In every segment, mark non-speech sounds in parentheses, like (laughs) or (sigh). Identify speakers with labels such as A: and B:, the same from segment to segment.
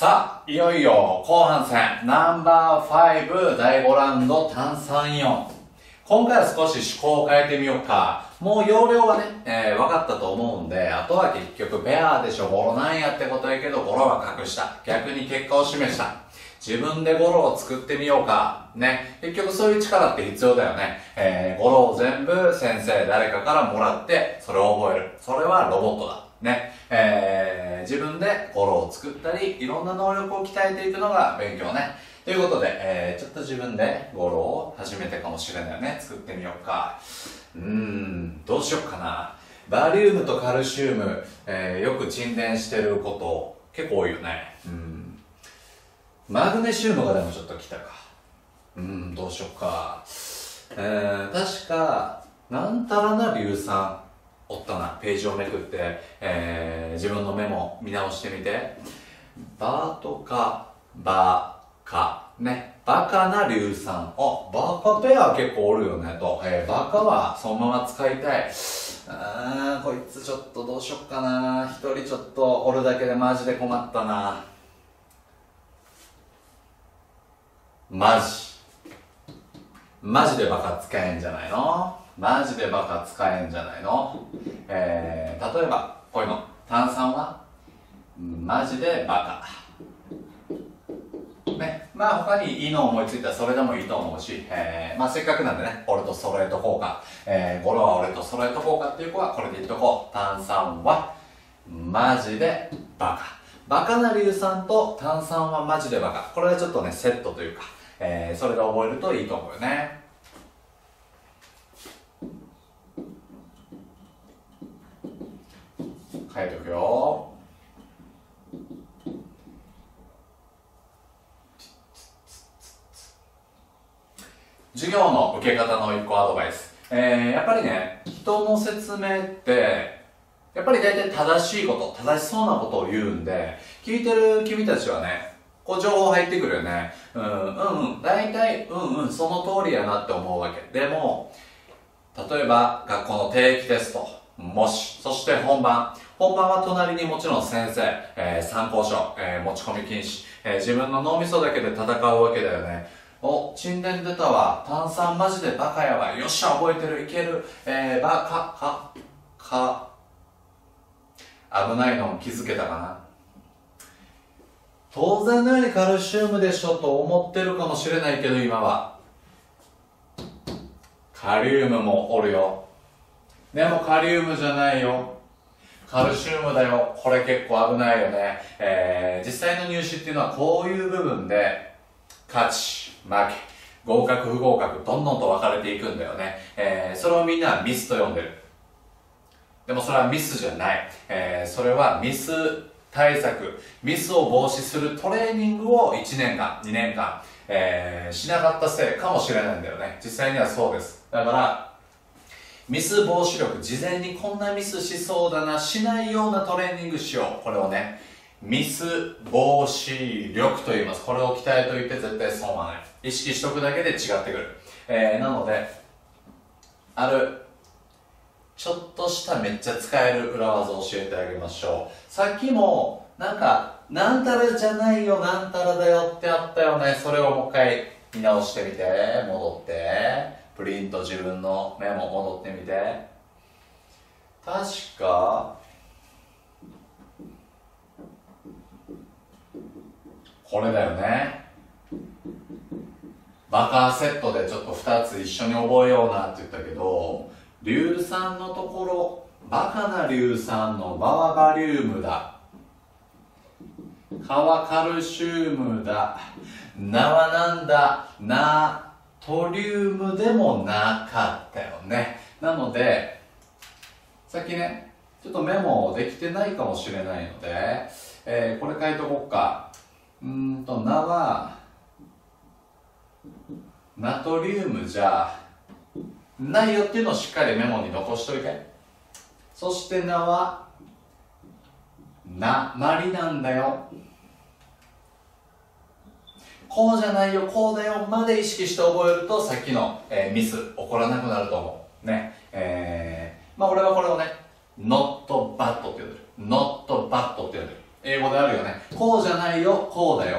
A: さあ、いよいよ後半戦、ナンバー5第5ラウンド炭酸イオン。今回は少し思考を変えてみようか。もう容量はね、えー、分かったと思うんで、あとは結局ペアでしょ、ゴロなんやってことやけど、ゴロは隠した。逆に結果を示した。自分でゴロを作ってみようか。ね。結局そういう力って必要だよね。えー、ゴロを全部先生、誰かからもらって、それを覚える。それはロボットだ。ね。えー、自分でゴロを作ったり、いろんな能力を鍛えていくのが勉強ね。ということで、えー、ちょっと自分でゴロを始めてかもしれないよね。作ってみようか。うーん、どうしようかな。バリウムとカルシウム、えー、よく沈殿してること結構多いよね。うん。マグネシウムがでもちょっと来たか。うん、どうしようか。えー、確か、なんたらな硫酸。おったな。ページをめくって、えー、自分のメモ見直してみて。バとかバカね。バカな硫酸。あバカペア結構おるよねと、えー、バカはそのまま使いたい。あーこいつちょっとどうしよっかな。一人ちょっとおるだけでマジで困ったな。マジ。マジでバカ使えんじゃないの？マジでバカ使えんじゃないの？えー、例えばこういうの。炭酸は？マジでバカ。ね。まあ他にいいの思いついたらそれでもいいと思うし、えー、まあせっかくなんでね。俺と揃えとこうか、えー、ゴロは俺と揃えとこうかっていう子はこれで言っとこう。炭酸は？マジでバカ。バカな硫酸と炭酸はマジでバカ。これはちょっとねセットというか、えー、それで覚えるといいと思うよね。書いておくよ。授業の受け方の一個アドバイス、えー、やっぱりね人の説明ってやっぱり大体正しいこと正しそうなことを言うんで聞いてる君たちはねこう情報入ってくるよね。うんうん大体うんうんその通りやなって思うわけ。でも例えば学校の定期テスト模試そして本番。本番は隣にもちろん先生、えー、参考書、えー、持ち込み禁止、えー、自分の脳みそだけで戦うわけだよね。お、沈殿出たわ。炭酸マジでバカやわ。よっしゃ、覚えてる。いける。えー、バカ、か、か、危ないの気づけたかな当然のようにカルシウムでしょと思ってるかもしれないけど今は。カリウムもおるよ。でもカリウムじゃないよ。カルシウムだよ。これ結構危ないよね。えー、実際の入試っていうのはこういう部分で、勝ち、負け、合格、不合格、どんどんと分かれていくんだよね。えー、それをみんなミスと呼んでる。でもそれはミスじゃない。えー、それはミス対策、ミスを防止するトレーニングを1年間、2年間、えー、しなかったせいかもしれないんだよね。実際にはそうです。だから、ミス防止力事前にこんなミスしそうだなしないようなトレーニングしよう。これをねミス防止力と言います。これを鍛えといて絶対損はない。意識しとくだけで違ってくる、えー、なのであるちょっとしためっちゃ使える裏技を教えてあげましょう。さっきもなんかなんたらじゃないよなんたらだよってあったよね。それをもう一回見直してみて戻って。プリント自分のメモ戻ってみて。確かこれだよね。バカセットでちょっと2つ一緒に覚えようなって言ったけど硫酸のところバカな硫酸のバワバリウムだ。カワカルシウムだ。名はなんだ？なトリウムでもなかったよね。なのでさっきねちょっとメモできてないかもしれないので、えー、これ書いとこうか。うんと名はナトリウムじゃないよっていうのをしっかりメモに残しといて。そして名は鉛なんだよ。こうじゃないよこうだよまで意識して覚えるとさっきの、えー、ミス起こらなくなると思う。ね。えー、まあ俺はこれをね not bad って呼んでる。not bad って呼んでる。英語であるよね。こうじゃないよこうだよ。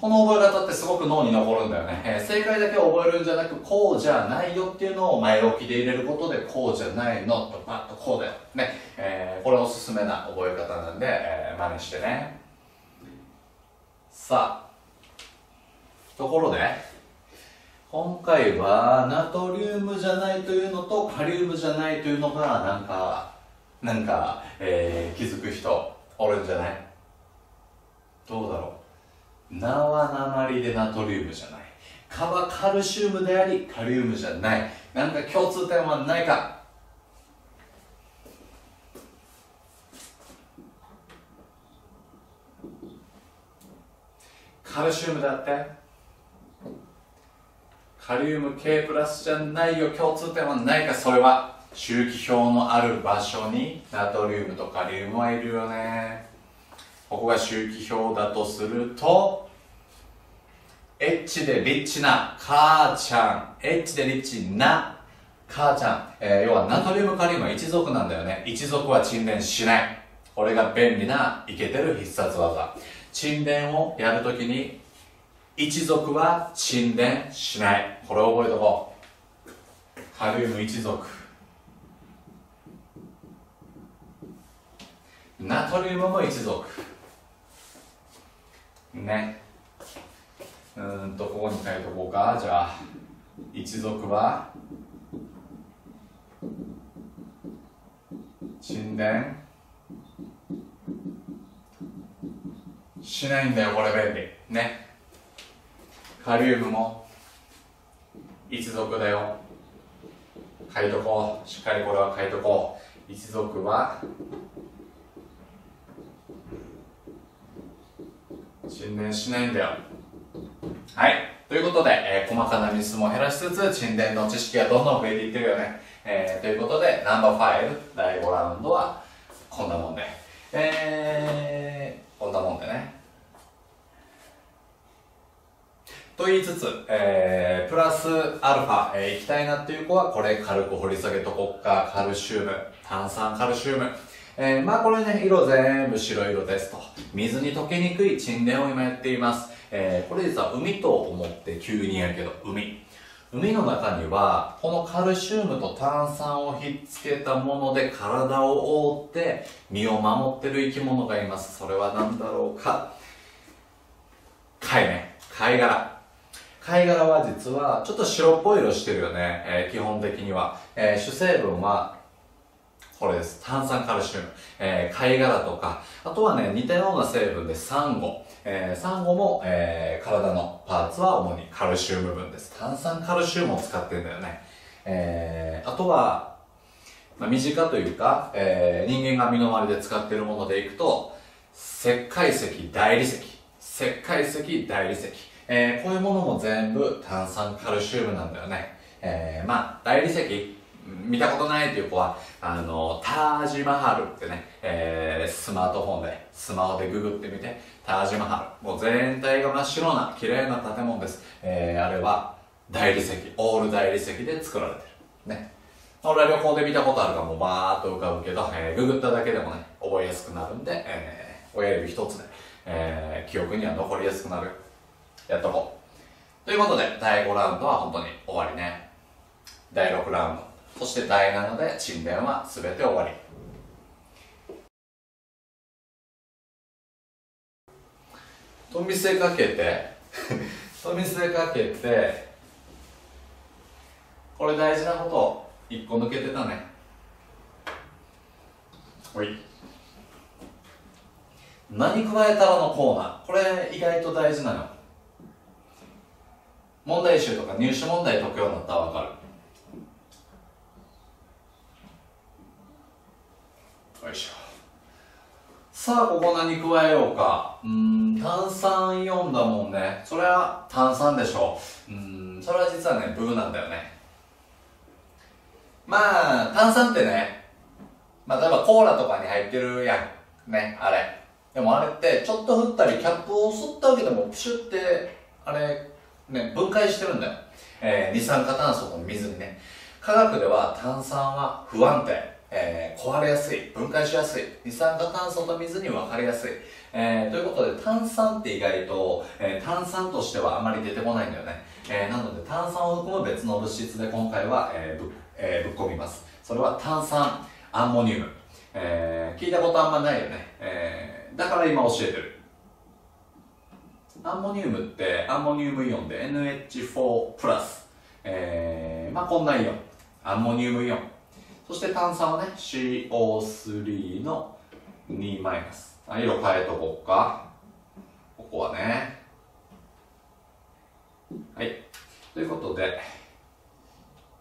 A: この覚え方ってすごく脳に残るんだよね、えー、正解だけ覚えるんじゃなくこうじゃないよっていうのを前置きで入れることでこうじゃないのとパッとこうだよね、えー、これおすすめな覚え方なんで、えー、真似してね。さあところで今回はナトリウムじゃないというのとカリウムじゃないというのがなんかなんか、えー、気づく人おるんじゃない？どうだろう？名は鉛でナトリウムじゃない。蚊はカルシウムでありカリウムじゃない。なんか共通点はないか。カルシウムだって。カリウム K プラスじゃないよ。共通点はないか。それは周期表のある場所にナトリウムとカリウムはいるよね。ここが周期表だとするとエッチでリッチな母ちゃん。エッチでリッチな母ちゃん、えー、要はナトリウムカリウムは一族なんだよね。一族は沈殿しない。これが便利なイケてる必殺技。沈殿をやるときに一族は沈殿しない。これを覚えておこう。カリウム一族。ナトリウムも一族。ね。うんとここに書いておこうか。じゃあ一族は沈殿。しないんだよこれ便利。ね。カリウムも一族だよ。書いとこう。しっかりこれは書いとこう。一族は沈殿しないんだよ。はい。ということで、えー、細かなミスも減らしつつ沈殿の知識がどんどん増えていってるよね、えー、ということでナンバー5第5ラウンドはこんなもんで。えー、こんなもんでね。と言いつつ、えー、プラスアルファ、えー、行きたいなっていう子は、これ軽く掘り下げとこっか、カルシウム、炭酸カルシウム。えー、まあこれね、色全部白色ですと。水に溶けにくい沈殿を今やっています。えー、これ実は海と思って急にやるけど、海。海の中には、このカルシウムと炭酸をひっつけたもので体を覆って身を守ってる生き物がいます。それは何だろうか。貝ね。貝殻。貝殻は実はちょっと白っぽい色してるよね、えー、基本的には、えー、主成分はこれです。炭酸カルシウム、えー、貝殻とか。あとはね似たような成分でサンゴ、えー、サンゴも、えー、体のパーツは主にカルシウム分です。炭酸カルシウムを使ってるんだよね、えー、あとは、まあ、身近というか、えー、人間が身の回りで使っているものでいくと石灰石大理石。石灰石大理石。えー、こういうものも全部炭酸カルシウムなんだよね。えー、まあ、大理石、見たことないっていう子は、あの、タージマハルってね、えー、スマートフォンで、スマホでググってみて、タージマハル。もう全体が真っ白な、綺麗な建物です。えー、あれは、大理石、オール大理石で作られてる。ね。俺は旅行で見たことあるからもうバーっと浮かぶけど、えー、ググっただけでもね、覚えやすくなるんで、えー、親指一つで、えー、記憶には残りやすくなる。やっとこうということで第5ラウンドは本当に終わりね第6ラウンドそして第7で沈殿は全て終わり。と見せかけて (laughs) と見せかけてこれ大事なこと1個抜けてたね。ほい。何加えたらのコーナー？これ意外と大事なの。問題集とか入試問題解くようになったら分かる。よいしょ。さあここ何加えようか。うん炭酸イオンだもんね。それは炭酸でしょう。うんそれは実はねブーなんだよね。まあ炭酸ってね、まあ、例えばコーラとかに入ってるやん。ねあれ。でもあれってちょっと振ったりキャップを吸ったわけでもプシュってあれね、分解してるんだよ。えー、二酸化炭素と水にね。科学では炭酸は不安定、えー、壊れやすい、分解しやすい、二酸化炭素と水に分かりやすい。えー、ということで炭酸って意外と、えー、炭酸としてはあまり出てこないんだよね。えー、なので炭酸を含む別の物質で今回は、えーぶえー、ぶっ込みます。それは炭酸アンモニウム。えー、聞いたことあんまないよね。えー、だから今教えてる。アンモニウムってアンモニウムイオンで NH4 プラス。えー、まあこんなイオン。アンモニウムイオン。そして炭酸はね、CO3 の2マイナス。色変えとこうか。ここはね。はい。ということで、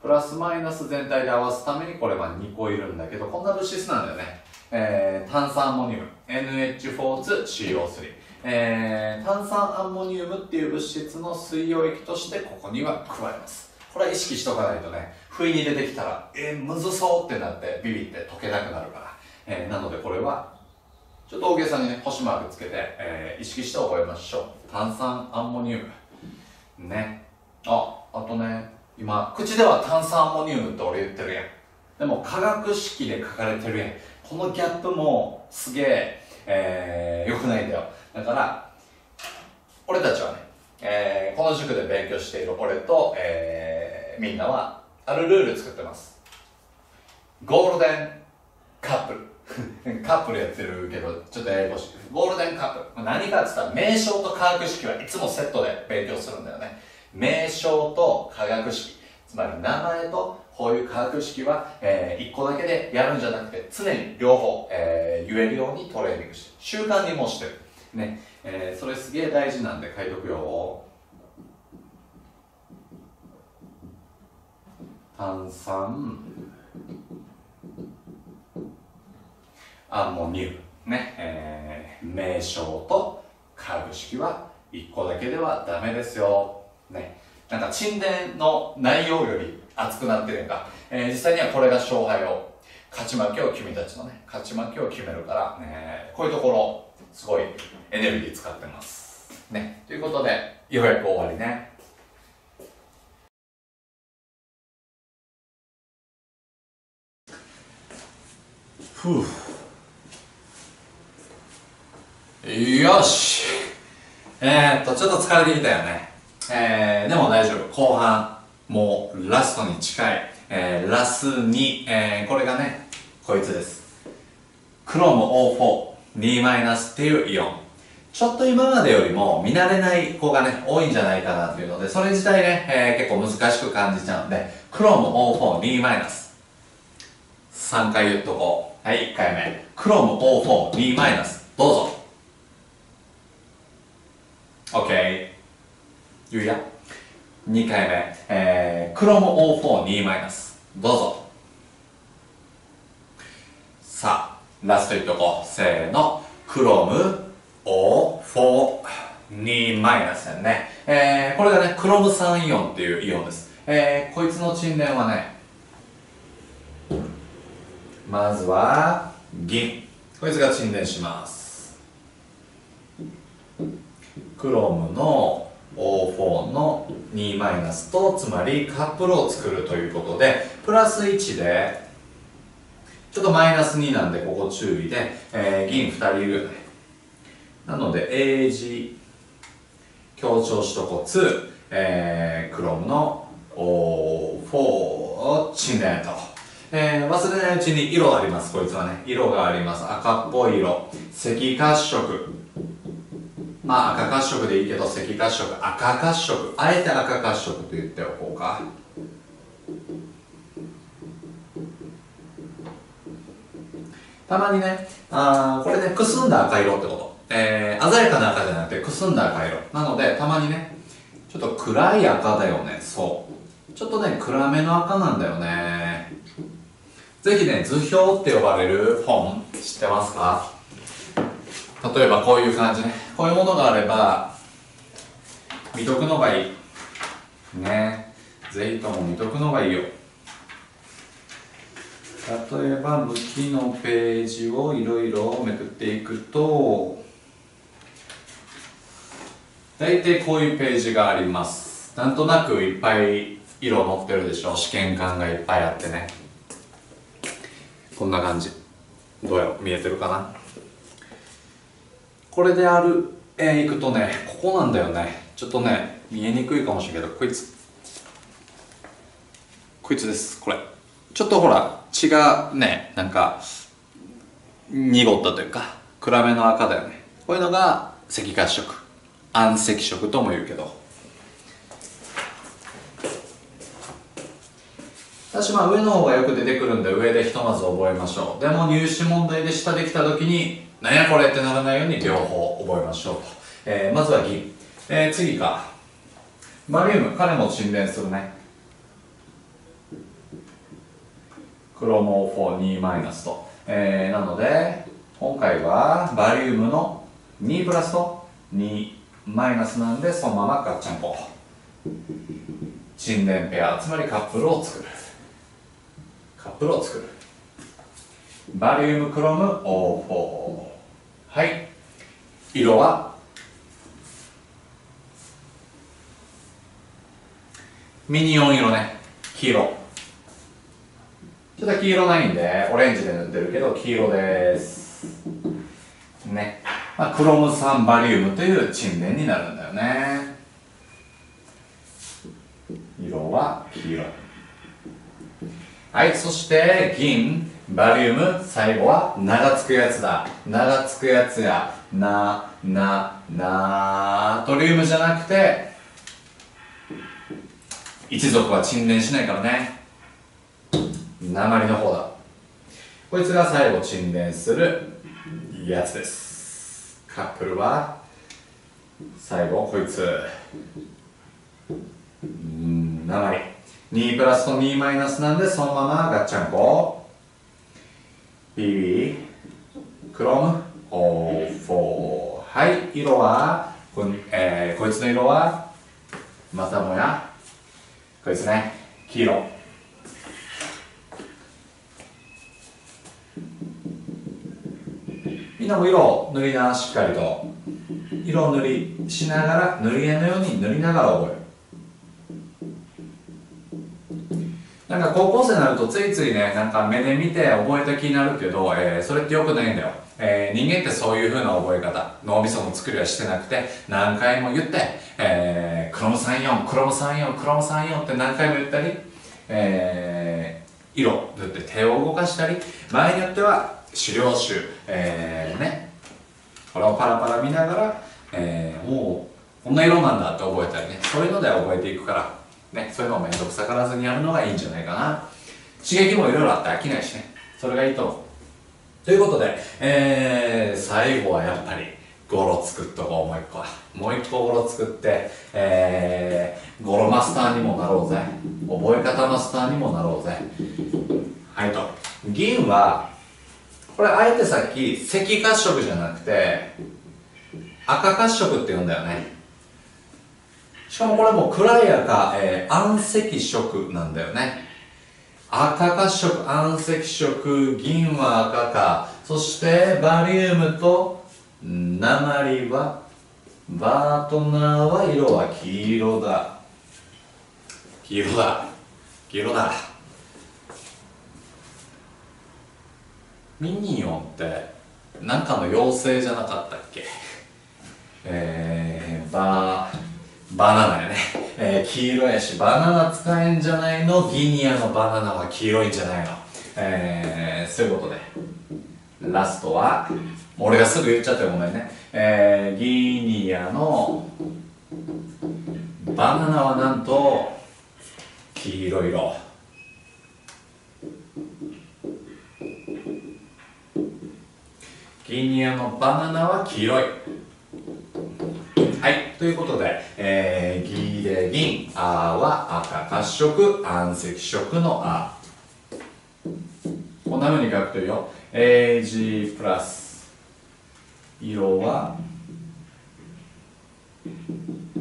A: プラスマイナス全体で合わすためにこれは2個いるんだけど、こんな物質なんだよね。えー、炭酸アンモニウム、NH4-CO3。えー、炭酸アンモニウムっていう物質の水溶液としてここには加えます。これは意識しとかないとね、不意に出てきたら、えー、むずそうってなってビビって溶けなくなるから。えー、なのでこれは、ちょっと大げさにね、星マークつけて、えー、意識して覚えましょう。炭酸アンモニウム。ね。あ、あとね、今、口では炭酸アンモニウムって俺言ってるやん。でも化学式で書かれてるやん。このギャップもすげえ、えー、良くないんだよ。だから、俺たちはね、えー、この塾で勉強している俺と、えー、みんなはあるルール作ってます。ゴールデンカップル。(laughs) カップルやってるけどちょっとややこしい。ゴールデンカップル。何かって言ったら名称と化学式はいつもセットで勉強するんだよね。名称と化学式。つまり名前とこういう化学式は、えー、1個だけでやるんじゃなくて常に両方、えー、言えるようにトレーニングして習慣にもしてる。ね、えー、それすげえ大事なんで書いとくよ炭酸。アンモニウムね、えー、名称と化学式は1個だけではダメですよ。ね。なんか沈殿の内容より熱くなってるんか、えー、実際にはこれが勝敗を。勝ち負けを君たちのね。勝ち負けを決めるから、ね、こういうところすごいエネルギー使ってます。ね。ということでようやく終わりね。ふう。よし。えー、っとちょっと疲れてきたよね。えー、でも大丈夫。後半もうラストに近い、えー、ラス2、えー、これがねこいつです。クローム O42- っていうイオン。ちょっと今までよりも見慣れない子がね、多いんじゃないかなっていうので、それ自体ね、えー、結構難しく感じちゃうんで、クローム O42- 3回言っとこう。はい、1回目。クロム O4、2マイナス。どうぞ。OK。言うや。2回目。えー、クロム O4、2マイナス。どうぞ。さあ、ラスト言っとこう。せーの。クロム O4、2マイナスやね。えー、これがね、クロム3イオンっていうイオンです。えー、こいつの沈殿はね、まずは銀。こいつが沈殿します。クロムの O4 の2マイナスとつまりカップルを作るということでプラス1でちょっとマイナス2なんでここ注意で、えー、銀2人い。るなので A 字強調しとこ2、えー、クロムの O4 を沈殿と。えー、忘れないうちに色あります。こいつはね。色があります。赤っぽい色。赤褐色。まあ赤褐色でいいけど赤褐色。赤褐色。あえて赤褐色と言っておこうか。たまにねあこれねくすんだ赤色ってこと、えー、鮮やかな赤じゃなくてくすんだ赤色。なのでたまにねちょっと暗い赤だよね。そう。ちょっとね暗めの赤なんだよね。ぜひね図表って呼ばれる本知ってますか？例えばこういう感じね。こういうものがあれば見とくのがいい。ね。ぜひとも見とくのがいいよ。例えば向きのページをいろいろめくっていくと大体こういうページがあります。なんとなくいっぱい色乗ってるでしょ？試験管がいっぱいあってね。こんな感じ。どうやろ見えてるかな。これであるえー、行くとねここなんだよね。ちょっとね見えにくいかもしれないけどこいつ。こいつですこれ。ちょっとほら血がねなんか濁ったというか暗めの赤だよね。こういうのが赤褐色。暗赤色とも言うけど。私まあ上の方がよく出てくるんで上でひとまず覚えましょう。でも入試問題で下できた時になんやこれってならないように両方覚えましょうと、えー、まずは銀、えー、次か。バリウム彼も沈殿するね。クロモー4 2マイナスと、えー、なので今回はバリウムの2プラスと2マイナスなんでそのままガッチャンコ沈殿ペアつまりカップルを作る。カップルを作る。バリウムクロム O4 はい。色は？ミニオン色ね。黄色。ちょっと黄色ないんでオレンジで塗ってるけど黄色です。ね、まあ、クロム酸バリウムという沈殿になるんだよね色は黄色はいそして銀バリウム最後は名がつくやつだ。名がつくやつやなななトリウムじゃなくて一族は沈殿しないからね。鉛の方だ。こいつが最後沈殿するやつです。カップルは最後こいつ。うん鉛。2プラスと2マイナスなんでそのままガッチャンコ BB クロム O4 はい色はこ,、えー、こいつの色はまたもやこいつね黄色。みんなも色を塗りなしっかりと。色を塗りしながら塗り絵のように塗りながら覚える。なんか高校生になるとついついねなんか目で見て覚えた気になるけど、えー、それってよくないんだよ、えー、人間ってそういう風な覚え方。脳みその作りはしてなくて何回も言って、えー、クロム34クロム34クロム34って何回も言ったり、えー、色だって手を動かしたり場合によっては資料集、えー、ねこれをパラパラ見ながら、えー、もうこんな色なんだって覚えたりね。そういうので覚えていくから。ね、そういうのを面倒くさがらずにやるのがいいんじゃないかな。刺激もいろいろあって飽きないしね。それがいいと思う。ということで、えー、最後はやっぱりゴロ作っとこうもう一個は。もう一個ゴロ作って、えー、ゴロマスターにもなろうぜ。覚え方マスターにもなろうぜ。はいと。銀はこれあえてさっき赤褐色じゃなくて赤褐色って言うんだよね。しかもこれも暗い赤、えー、暗赤色なんだよね。赤褐色暗赤色銀は赤か。そしてバリウムと鉛はバートナーは色は黄色だ。黄色だ。黄色だ。ミニオンって何かの妖精じゃなかったっけ？えー、バーバナナやね、えー、黄色やしバナナ使えんじゃないの？ギニアのバナナは黄色いんじゃないの？えー、そういうことで。ラストは俺がすぐ言っちゃってごめんね。えー、ギニアのバナナはなんと黄色色ギニアのバナナは黄色い。ということで、えー、ギで銀あは赤褐色暗赤色のあ。こんな風に書くといいよ。AG プラス。色は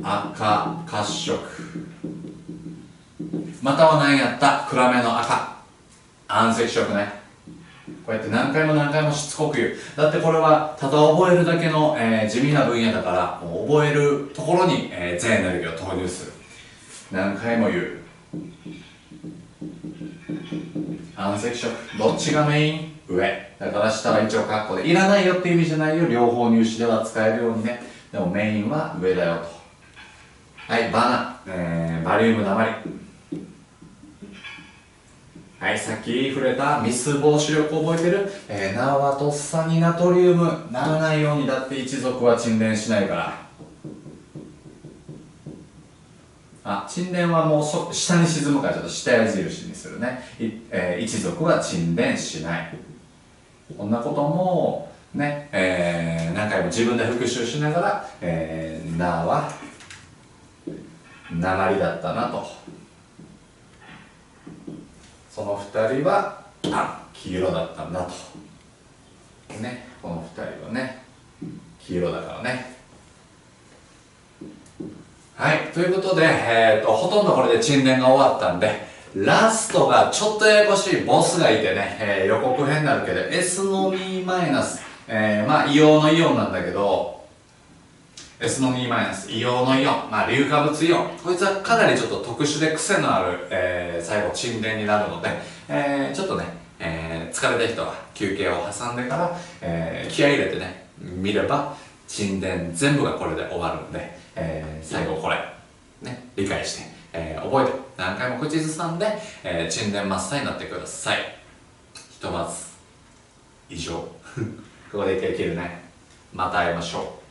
A: 赤褐色。または何やった？暗めの赤。暗赤色ね。こうやって何回も何回もしつこく言う。だってこれはただ覚えるだけの、えー、地味な分野だからもう覚えるところに、えー、全エネルギーを投入する。何回も言う。暗赤色どっちがメイン？上。だから下は一応カッコで。いらないよって意味じゃないよ。両方入試では使えるようにね。でもメインは上だよと。はいバナ、えー、バリウム鉛。はい、さっき触れたミス防止力覚えてる、えー、ナワトッサニナトリウム。ならないようにだって一族は沈殿しないから。あ沈殿はもうそ下に沈むからちょっと下矢印にするね、いえー、一族は沈殿しない。こんなこともね、えー、何回も自分で復習しながら、えー、なは鉛だったなと。その2人はあ黄色だったんだと。ねこの2人はね。黄色だからね。はいということで、えーと、ほとんどこれで沈殿が終わったんでラストがちょっとややこしいボスがいてね、えー、予告編になるけど S の2マイナス、えー、まあ硫黄のイオンなんだけど S の2マイナス硫黄のイオン、まあ、硫化物イオン。こいつはかなりちょっと特殊で癖のある、えー、最後沈殿になるので、えー、ちょっとね、えー、疲れた人は休憩を挟んでから、えー、気合入れてね見れば沈殿全部がこれで終わるんで、えー、最後これ、ね、理解して、えー、覚えて何回も口ずさんで、えー、沈殿真っ青になってください。ひとまず以上。(laughs) ここで一回切るね。また会いましょう。